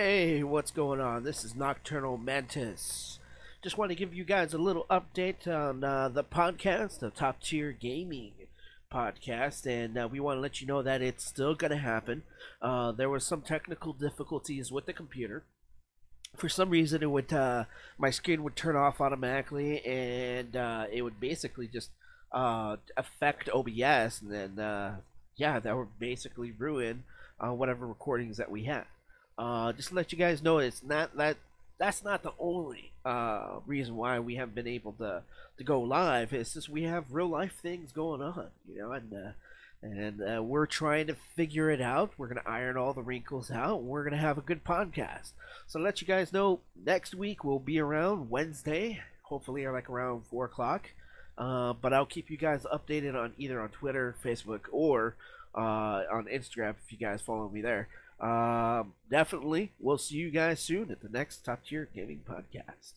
Hey, what's going on? This is Nocturnal Mantis. Just want to give you guys a little update on uh, the podcast, the Top Tier Gaming podcast, and uh, we want to let you know that it's still going to happen. Uh, there was some technical difficulties with the computer. For some reason, it would uh, my screen would turn off automatically, and uh, it would basically just uh, affect OBS, and then yeah, that would basically ruin whatever recordings that we had. Uh, just to let you guys know, it's not that that's not the only uh, reason why we haven't been able to to go live. It's just we have real life things going on, you know, and uh, and uh, we're trying to figure it out. We're gonna iron all the wrinkles out. we're gonna have a good podcast. So let you guys know, next week we'll be around Wednesday, hopefully, like around four o'clock. Uh, but I'll keep you guys updated on either on Twitter, Facebook, or uh, on Instagram if you guys follow me there. Um, definitely, we'll see you guys soon at the next Top Tier Gaming Podcast.